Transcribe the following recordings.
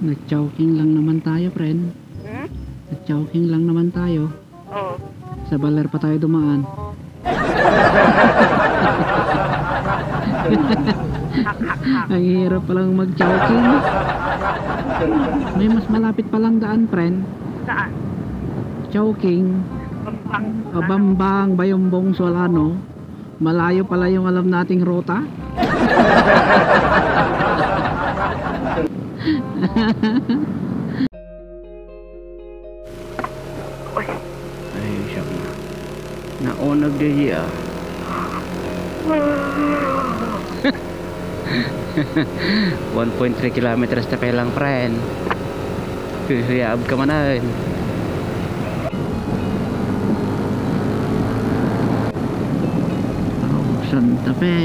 Nag-chowking lang naman tayo, friend. Hmm? Nag-chowking lang naman tayo. Oo. Sa baler pa tayo dumaan. Ang hirap palang mag-chowking. May mas malapit palang daan, friend. Saan? Chowking. Pampang. O Bambang, Bayumbong, Solano. Malayo pala yung alam nating ruta. Uy, Ay, siya na. Naunag di ah. One point three kilometers na kailang friend. Kuyab ka man ay. Oh, Santa Fe.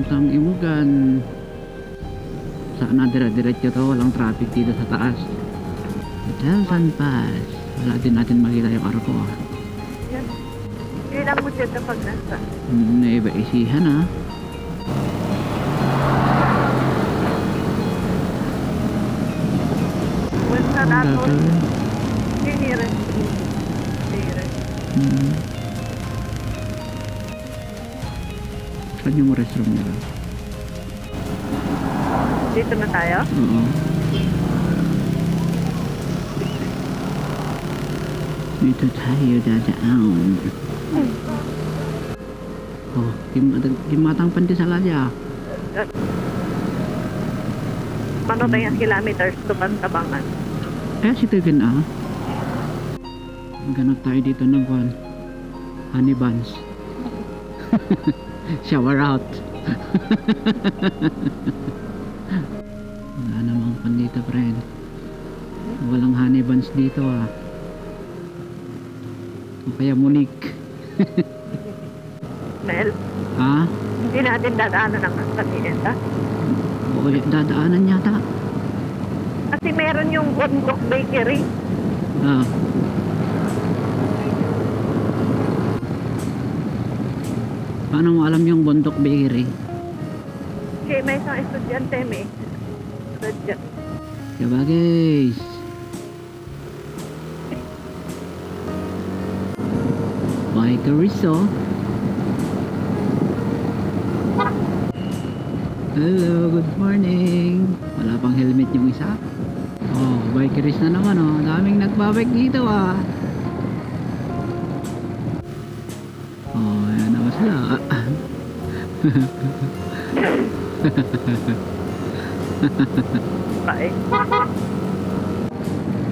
Tuntang imugan. Sana dire-diretso to, walang traffic dito sa taas. Delsan Pass. Wala din natin makita yung arko. ah. Kailan mo siya kapag nasa? Hmm, Naiba isihan ah. Well, sa Ang dato, gagawin. sinirin. Sinirin. Hmm. Saan yung restroom nila? Dito na tayo? Oo. Dito tayo dadaan. Oh, gimatang, gimatang sa ladya. Paano tayo kilometers to Bantabangan? Eh, si Tegan ah. Ganap tayo dito ng kwan. Honey buns. Shower out. Wala namang pan dito, friend. Walang honey buns dito ah. O kaya Monique. Mel, Ha? hindi natin dadaanan ng kanina. O dadaanan yata. Kasi meron yung Bondok Bakery. Ah. Paano mo alam yung Bundok Bakery? Kasi may isang estudyante may. Estudyante. Diba guys? Bikeries oh. Hello, good morning. Wala pang helmet yung isa. Oh, bikeries na naman oh. Daming nagbabike dito ah. Bye.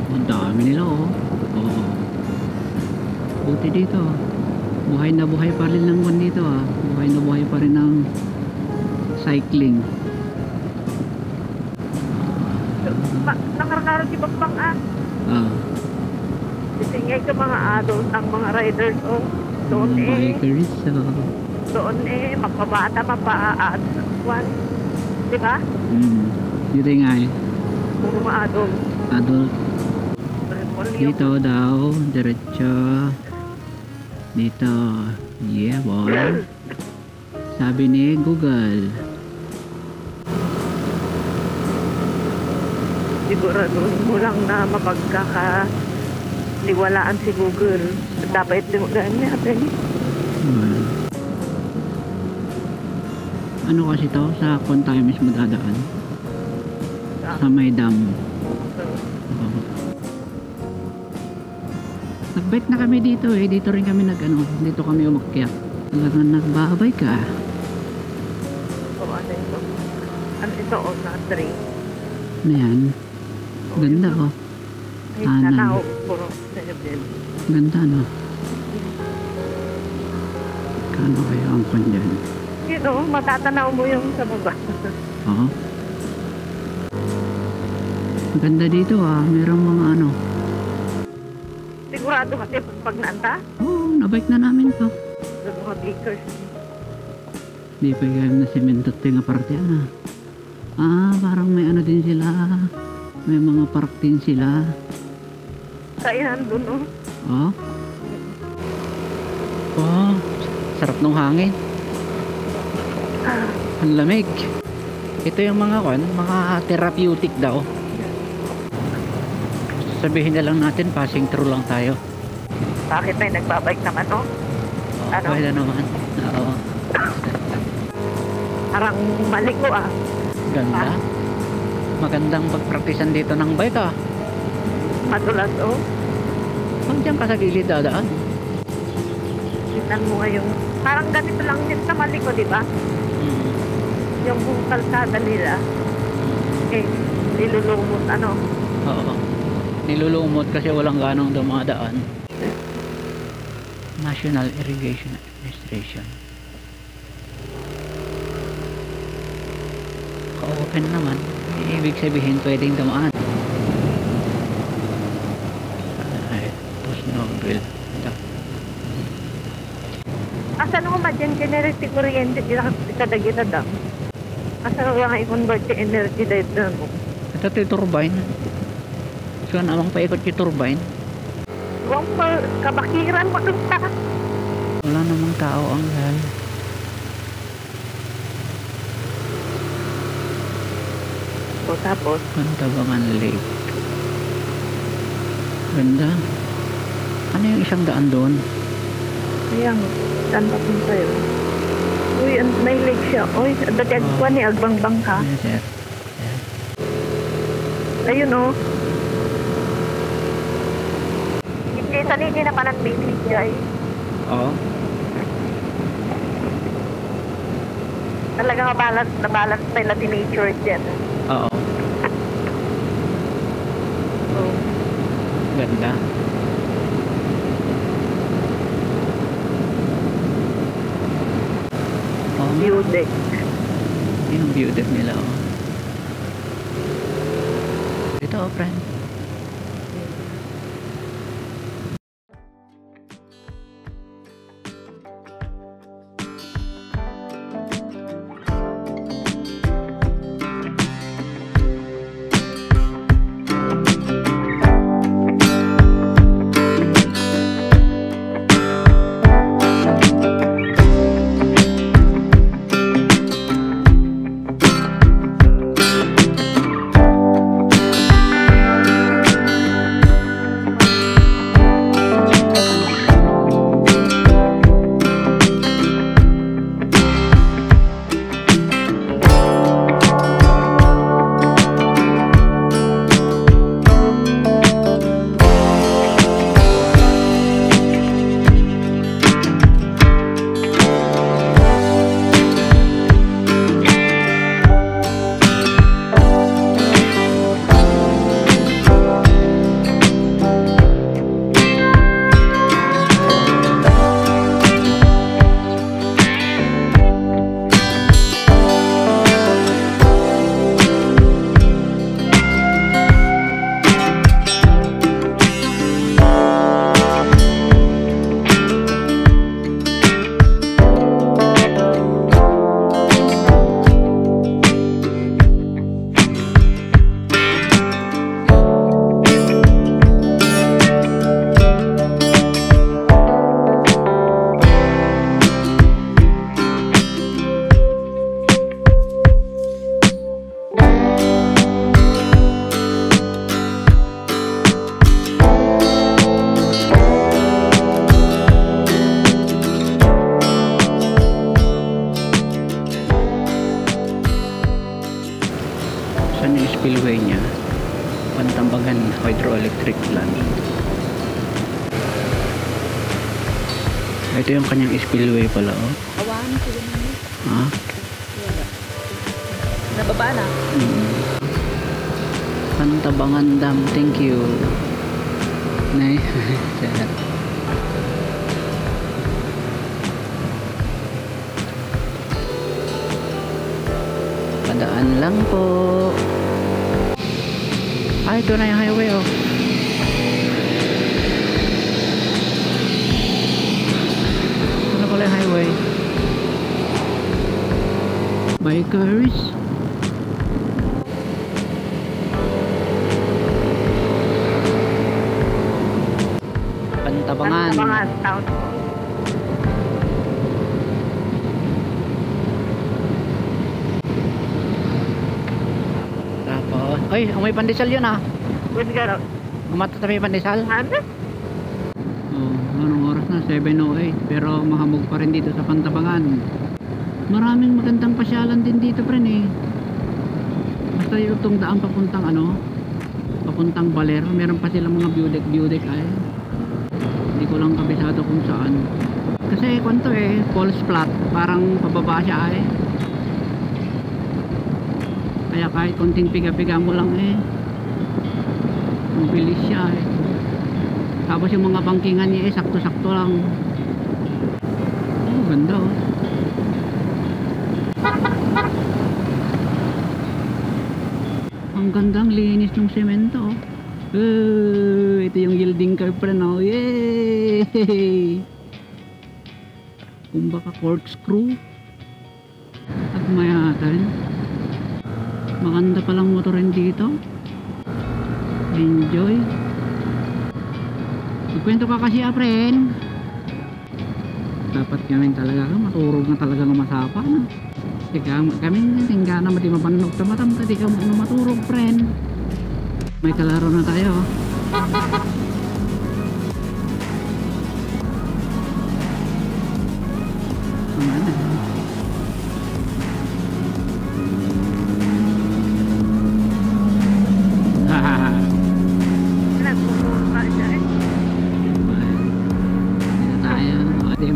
Ang dami nila oh. Oo. Buti dito. Buhay na buhay pa rin ng one dito ah. Buhay na buhay pa rin ng cycling. Nakarkaro si Bakbang ah. Ah, Sisingay ka mga adult ang mga riders oh. Doon eh. Doon eh. Mapabata, mapa-aad. One. Diba? Hmm. Dito nga eh. Puro mga adult. Dito daw. Diretso. Dito. Yeah boy. Sabi ni Google. siguraduhin mo lang na mapagkaka liwalaan si Google. Dapat liwalaan natin. Hmm. Ano kasi to? Sa kung tayo mismo dadaan? Sa may dam. Oo. Nagbike na kami dito eh. Dito rin kami nag ano. Dito kami umakyat. Talagang nagbabay ka. So, ano ito? Ano ito? O, na three. Ano yan? Ganda oh. Ay. Sinabel. Ganda no. Kano kaya ang kandyan? Yun o, matatanaw mo yung sa baba. Oo. Ganda dito ah. Merong mga ano. Sigurado kasi pag naanta, Oo, oh, nabike na namin to. sa mga bakers. Di pa kaya na semento ito yung parte ano. Ah, parang may ano din sila. May mga park din sila. Kaya nandun. Oh. Oh, sarap ng hangin. Ah, Ang lamig. Ito yung mga kon, mga therapeutic daw. Sabihin na lang natin, passing through lang tayo. Bakit may nagbabike naman, oh? Oo, Ano? Pwede naman. Oo. Parang mali ko, ah. Ganda. Magandang pagpraktisan dito ng bike ah. Madulas, oh. Kung dyan ka sa gilid dadaan. Tignan mo ngayon. Parang ganito lang din sa mali ko, di ba? Mm. Yung buong kalsada nila, eh, nilulumot, ano. Oo. Nilulumot kasi walang ganong dumadaan. National Irrigation Administration. Ka-open naman. Ibig sabihin pwedeng dumaan. Ay, tapos Nobel. Ito. Ma dyan generating kuryente kadagita daw. Asa mo nga i-convert yung energy dahil mo. Ito ito yung turbine. So namang paikot yung turbine. Huwag mo, kabakiran dun sa. Wala namang tao ang gal. O tapos, Pantabangan Lake. Ganda. Ano yung isang daan doon? Ayan, saan pa punta yun? Uy, may lake siya. Uy, dati Oh. agkuhan ni Agbang-bang ka. Yes, sir. Ayun o. Hindi, sanini naman ang BTJ. Oo. Talaga mabalance na balance sila teenager dyan. Oo. Oh. Ganda. View deck. Yun ang view deck nila. Oh. Ito, oh, friend. Spillway pala, oh. Awan, sila naman. Ha? Nababa na. Mm. Pantabangan Dam, thank you. Nay. Padaan lang po. Ah, ito na yung highway, oh. Ano pala yung highway? Bikers. Pantabangan. Tabangan, town. Ay, may pandesal yun ah. Good girl. Umatatabi pandesal. Ano? Oh, anong oras na? 7.08 Pero mahamog pa rin dito sa Pantabangan Maraming magandang pasyalan din dito pre eh Basta yung itong daan papuntang ano Papuntang Baler. Meron pa silang mga beaudek beaudek ay. Hindi ko lang kabisado kung saan. Kasi kwanto eh Falls flat. Parang pababa siya ay. Kaya kahit konting piga-piga mo lang eh. Mabilis siya eh. Tapos yung mga bangkingan niya eh, sakto-sakto lang. Oh, ganda oh. Ang gandang linis ng semento. Eh, ito yung yielding curve pa rin oh. Yay! Kumbaga corkscrew. At mayatan. Maganda palang motorin dito. Enjoy. Magkwento ka kasi friend. Dapat kami talaga maturog na talaga ng masapa no. Tika, kami tingga na mati mapanog tamatam tadi ka mo maturog friend. May kalaro na tayo.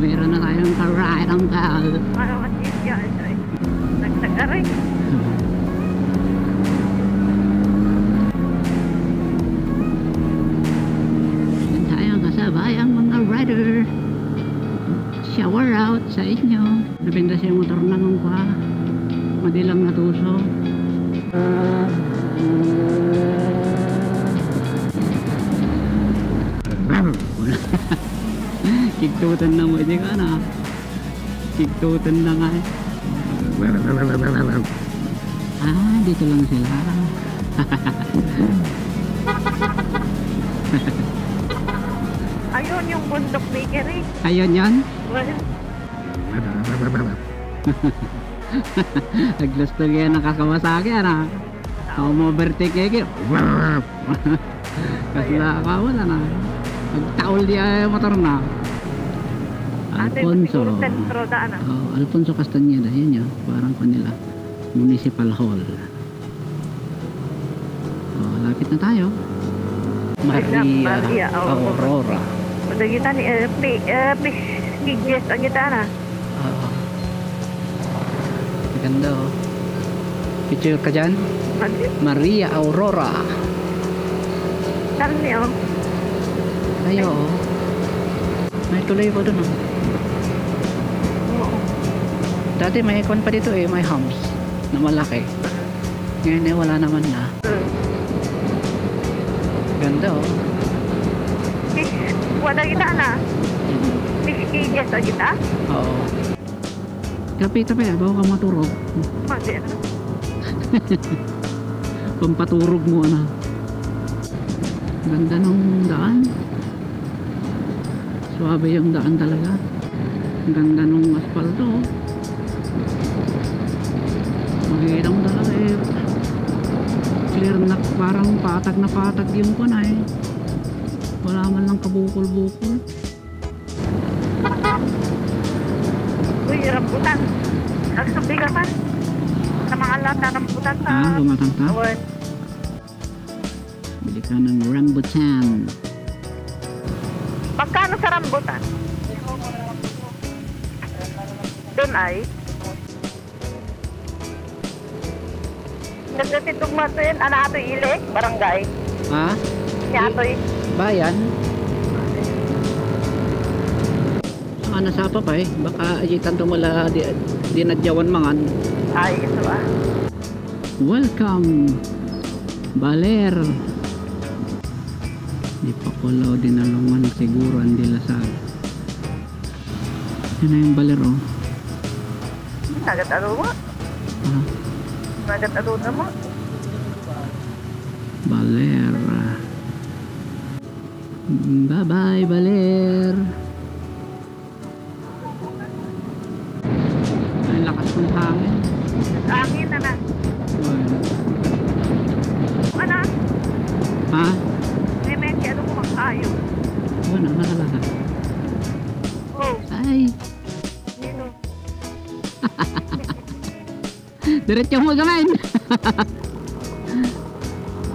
Meron na. Tayong ka-ride ang kal. Parang masisya siya eh. Yan tayo kasabay ang mga rider. Shower out sa inyo. Napinda siya motor na nung pa. Madilang natuso. Kigtutan na mo. Hindi ka na. Kigtutan na nga eh. Ah, dito lang sila. Ayun yung bundok maker eh. Ayun yan. Well, Naglusto yan ang kakawasaki ano. Ako mo overtake eh. Kasi nakakawala na. Magtaol di ay motor na. Alfonso. ah. Oh, Alfonso Castañeda. Yan yun. Parang kanila. Municipal Hall. Oh, lapit na tayo. Maria, Maria Aurora. Aurora. Eh, pi, eh, pi, giges ang kita na. Oo. Maganda oh. Picture ka dyan? Maria Aurora. saan niyo? Tayo oh. May tuloy pa dun oh. Dati may ikon pa dito eh, may humps na malaki. Ngayon eh, wala naman na. Ganda oh. Fish, wala kita na. Fish ang kita. Oo. Tabi-tabi ah, bago ka maturog. Mandi, ano? Pampaturog mo na. Ganda ng daan. Suwabe yung daan talaga. Ang ganda ng asfalto. oh. Parang patag na patag yung kunay. Wala man lang kabukol-bukol. Uy, rambutan. Nagsabi ka pa. Sa mga lata rambutan sa... Ah, lumatang? Awan. Bili ka ng rambutan. Magkano sa rambutan? Doon ay? Ito yun. Ano ato ile? Barangay. Ha? Ni ato Bayan? Saka nasapa pa eh. Baka ajitan tumula di, dinadyawan mangan. Ay, ito ah. Welcome! Baler! Di pa ko lao dinalungan siguro ang dilasag. Yan na yung baler oh. Nagat ano mo? Magat ato naman. Baler. Bye-bye, Baler. Ang lakas ng hangin. Ah, hangin na na. Ano? Ha? Clemente, ano kumakayo? Ano, nakalala. Oh. Ay. Diretso mo gamen.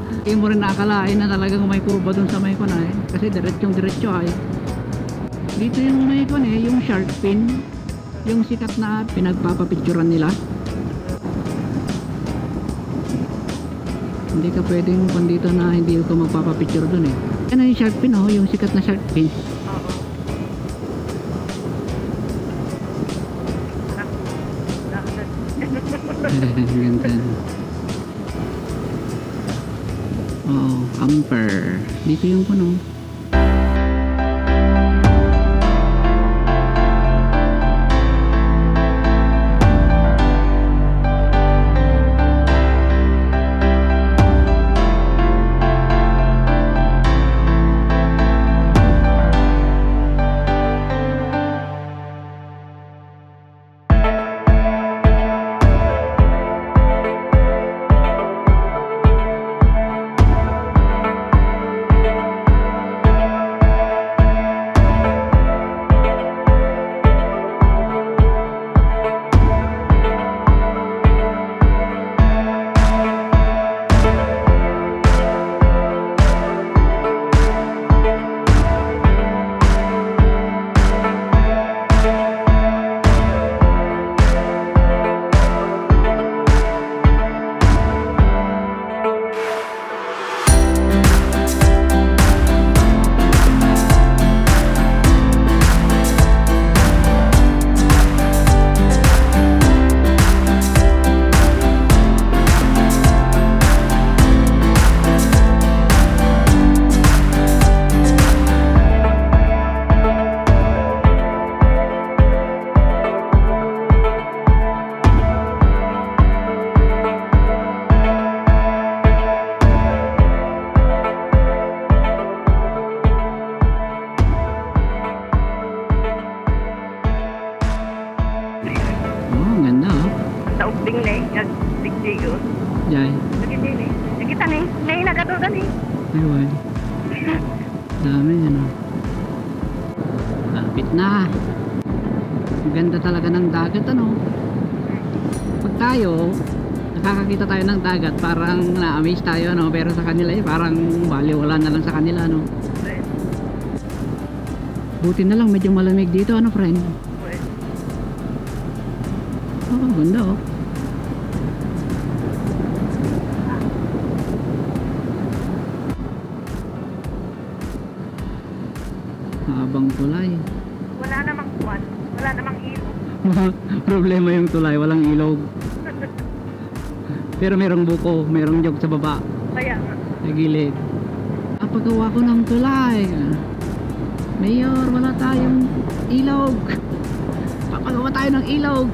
Hindi mo rin nakakalain na talagang may kurba dun sa may kon ay. Kasi diretsong diretso ay. Dito yung may kon eh, yung shark fin. Yung sikat na pinagpapapicturan nila. Hindi ka pwedeng kung na hindi ko magpapapicture dun eh. Yan yung shark fin oh, yung sikat na shark fin. Ganda. Oo, amper. Dito yung puno. Na eh. Digdigo. Jai. Nagindi ni. Nakita ni. Nay nagatugan ni. Ayun. Dami yan oh. Lapit na. Ang ganda talaga ng dagat ano. Pag tayo, nakakakita tayo ng dagat, parang na-amaze tayo ano, pero sa kanila eh, parang baliwala na lang sa kanila no. Buti na lang medyo malamig dito ano friend. Oh, ganda oh. Tulay. Wala namang kwan. Wala namang ilo. Problema yung tulay, walang ilog. Pero merong buko, merong jog sa baba, Kaya nga. sa gilid. Papagawa ko ng tulay. Mayor, wala tayong ilog. Papagawa tayo ng ilog.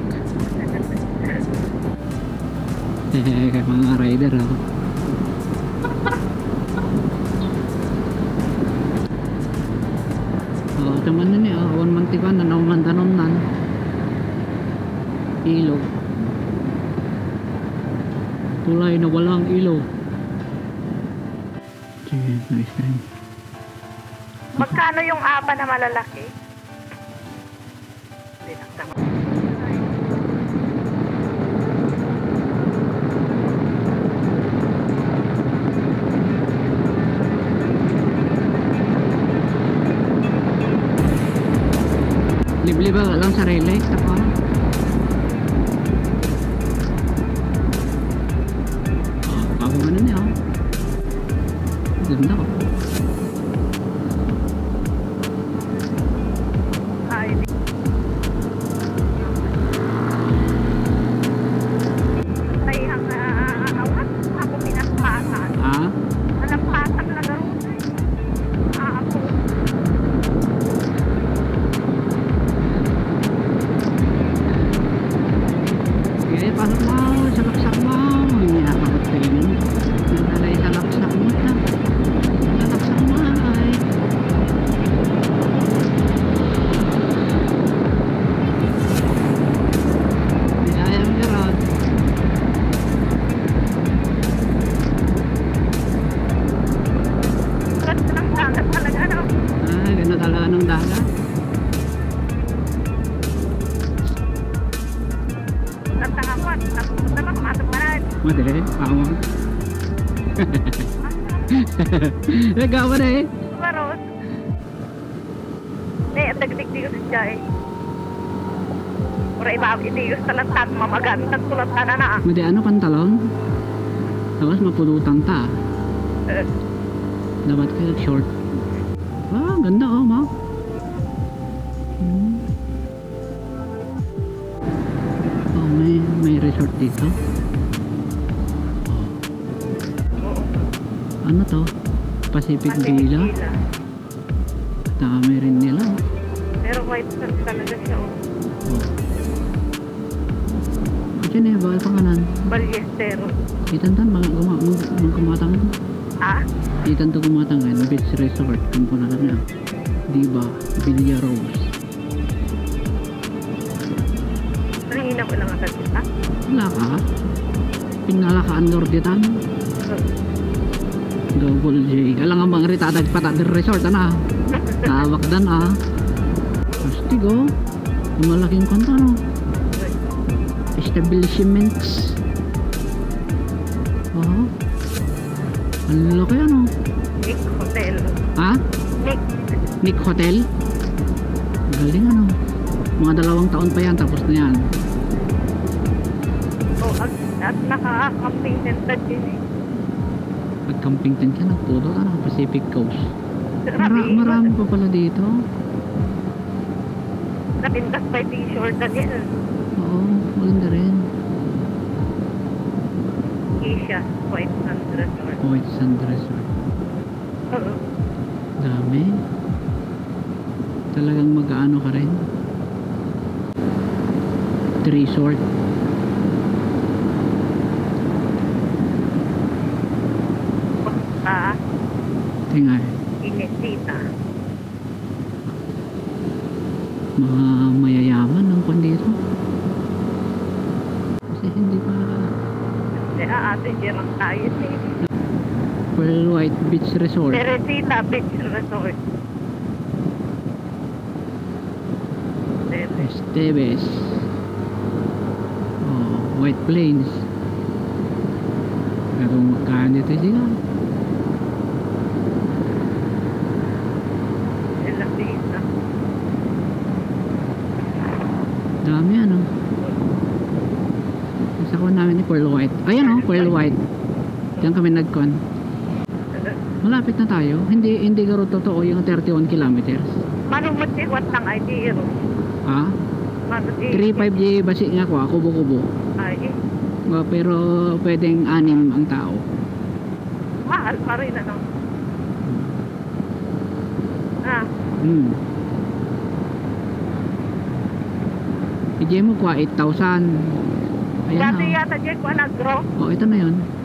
mga rider oh. Oh, teman na niya, awan mantikan na nauman tanon Ilog. Tulay na walang ilog. Sige, nice time. Magkano yung apa na malalaki? Hindi lang sa relay? Sa Made ano pantalon? Tapos mapulutan ta. Dapat kayo short. Ah, ganda oh, ma. Hmm. Oh, may may resort dito. Oh. Ano to? Pacific Villa. Dami rin nila. Pero white talaga Diyan eh, bakit pangalan? Ballestero. Itan tan, mag guma mag magkumatang. Ah? Itan to kumatangan, beach resort, kampunan na. Diba, Villa Rose. Nangina mo lang agad kita. Wala ka? Pinalakaan Norditan? Double J. Alam nga mga ritadag patadir resort, ana. Tawak dan ah. Astig oh. Ang Malaking kanta no. Establishments. Oh. Ang laki ano. Nick Hotel. Ha? Nick. Nick Hotel? Galing ano. Mga dalawang taon pa yan tapos na yan. Oh, at, at naka-camping center din eh. At camping tent yan, nagputo ano, Pacific Coast. Mara marami pa pala dito. Napintas by T-shore Daniel. Maganda rin. Asia. White Sand Resort. White Sand Resort. Oo. Dami. Talagang mag-ano ka rin. Resort. Ah, Tingay. Inesita. Mga mayayaman ang kwan dito. Kasi hindi pa Ate, dirang tayo eh. Pearl White Beach Resort. Teresita Beach Resort. Esteves. Oh, White Plains. Pero magkaan dito sila. Elasita. Dami ano. Sa kuha namin ni Pearl White. Ayan oh, Pearl White. Diyan kami nagkon. Malapit na tayo. Hindi hindi garo totoo yung 31 kilometers. Manumot si Wat ng idea. Ha? Manumot si... 35 G basi nga ko, kubo-kubo. Ay, eh, Oh, pero pwedeng anim ang tao. mahal pa rin ano. Ah, Hmm. Ije mo kwa 8,000. Ayan dati oh. yata dyan ko nag-grow. Oh, ito na 'yon.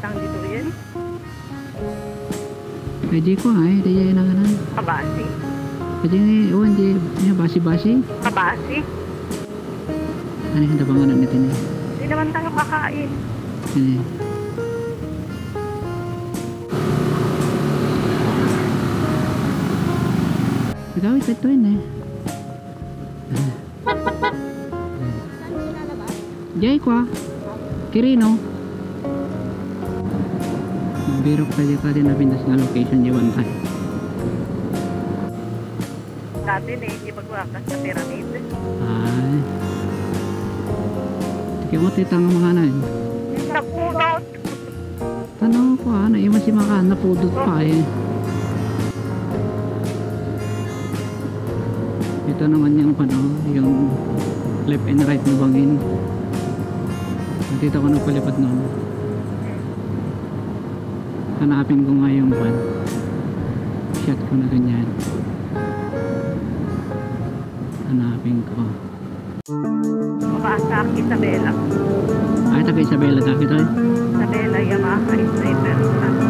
Magatang dito yan. Pwede ko ha, hindi yan na ganan. Kabasi. Pwede nga, oh, hindi, basi-basi. Kabasi. Ano yung tabangan nito ni? Hindi naman tayo kakain. Ano Ikaw, ito yun eh. Jay ko ah. Kirino. Birok tadi ka din na pindas nga location di one time. Dati eh, hindi magwakas sa pyramid. Ay. Sige mo, mga na yun. Napulot! Tanong ko ah, naiwan si Maka, napudot pa eh. Ito naman yung ano, yung left and right na bangin. Dito ko nagpalipad noon. Hanapin ko nga yung van. Shot ko na ganyan. Hanapin ko. Makaasa Isabela. Ay, taga Isabela tayo tayo. Isabela Yamaha Sniper na.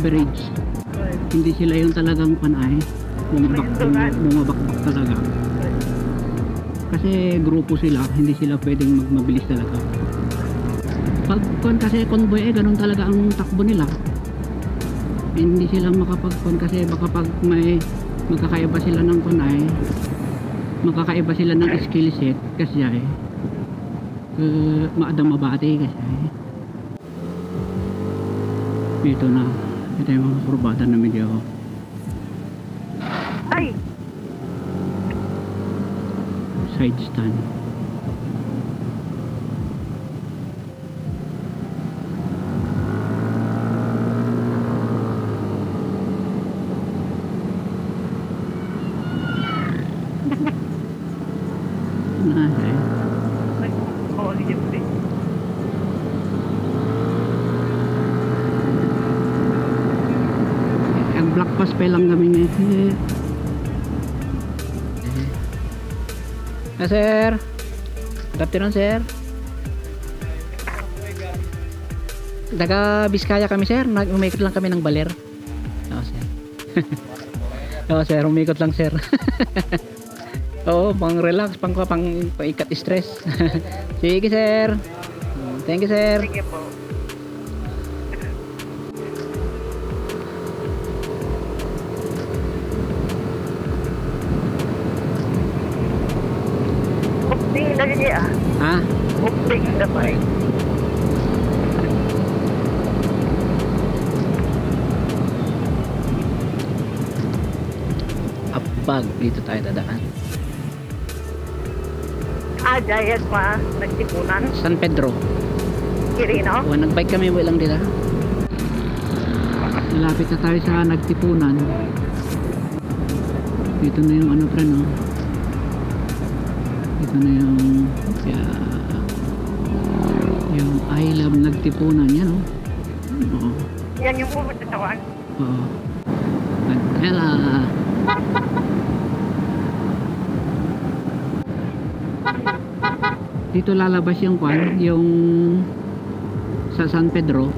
Average. Hindi sila yung talagang panay. Bumabak, May bumabakbak talaga. Kasi grupo sila, hindi sila pwedeng magmabilis talaga. Pag kasi convoy eh, ganun talaga ang takbo nila. Hindi sila makapag kasi baka pag may magkakaiba sila ng kunay, magkakaiba sila ng skill set kasi ay uh, maadang mabati kasi ay ito na ito yung mga kurbata na medyo Ay! side stand na eh Ay, oh, siyempre. ang black pass pa lang kami ngayon Ah, sir. Good afternoon, sir. Daga Biskaya kami, sir. Nag umikot lang kami ng baler. Oo, sir. Oo, sir. Umikot lang, sir. Oo, pang relax, pang, pang, pang ikat stress. Sige, sir. Thank you, sir. Sige po. Apag. Dito tayo dadaan. Ah, Giant pa. Nagtipunan. San Pedro. Kirino. O, nagbike kami walang dila. Malapit na tayo sa nagtipunan. Dito na yung ano pre no. Dito na yung yeah, yung I love nagtipunan yan oh. Oo. Yan yung pumunta sa. Oo. Mandela. Dito lalabas yung kwan, yung sa San Pedro.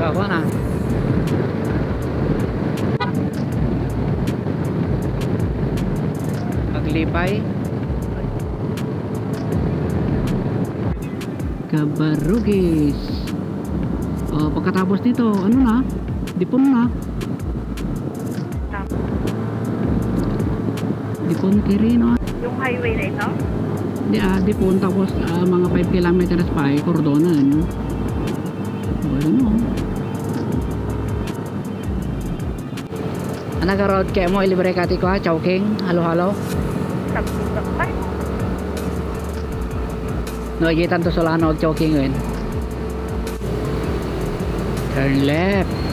Ako na. Paglipay. Kabarugis. Oh, pagkatapos nito, ano na? Dipon na. Dipon Quirino. Yung highway na ito. Di ah, Dipon tapos ah, mga 5 kilometers pa ay Cordona ano. Oh, ano? Ano ka road kaya mo ilibre ka ko ha? Chowking? Halo-halo? Nagitan to Solano og choking yun. Turn left.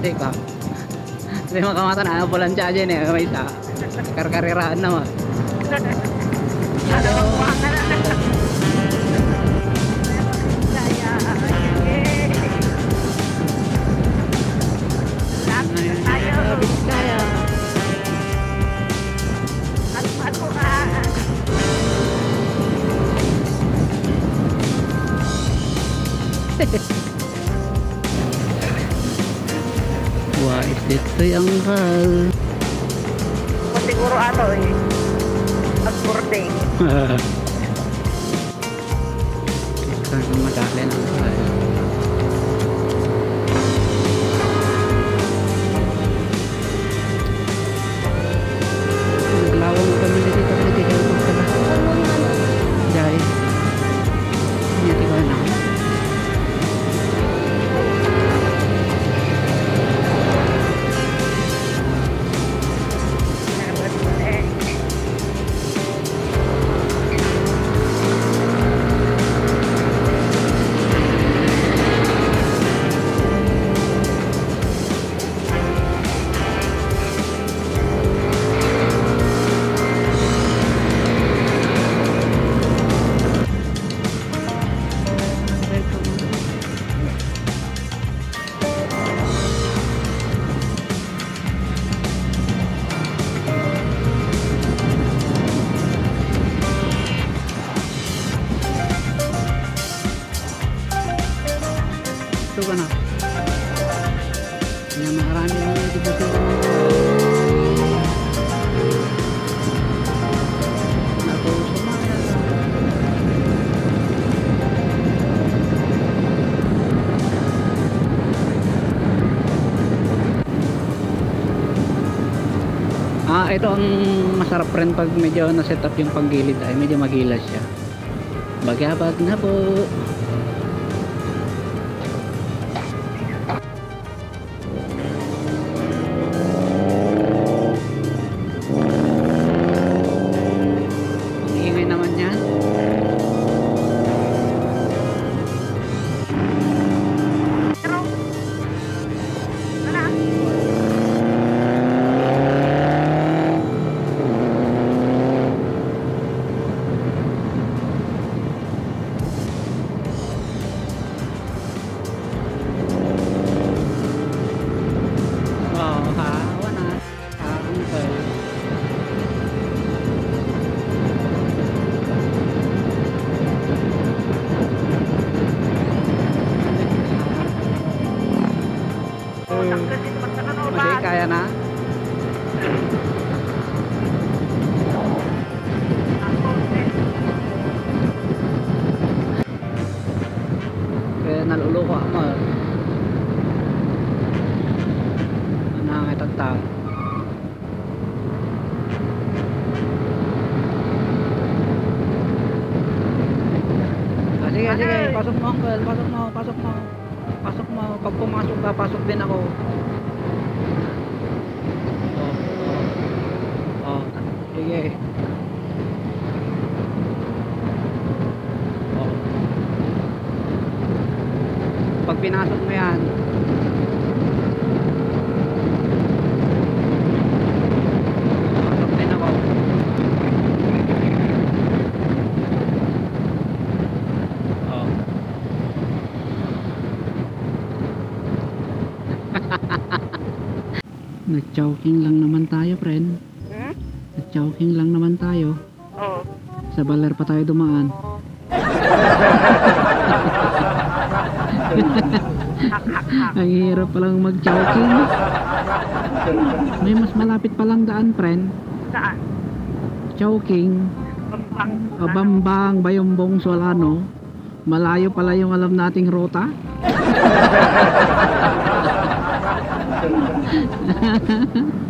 Makamatan natin ka. Hindi makamatan na bulan siya dyan eh, may isa. Karkariraan naman. Ano ang yung hal. O siguro ano eh. Pag-boarding. Saan kung madali ng hal. Ito ang masarap rin pag medyo na-set up yung panggilid ay medyo magilas siya. Bagabag na po. Sige. Oh. Pag pinasok mo yan. Oh. Nag-choking lang naman tayo, friend. Sa baler pa tayo dumaan. Ang hirap palang mag-choking. May mas malapit palang daan, friend. Saan? Choking. Pampang. O Bambang, Bayumbong, Solano. Malayo pala yung alam nating ruta.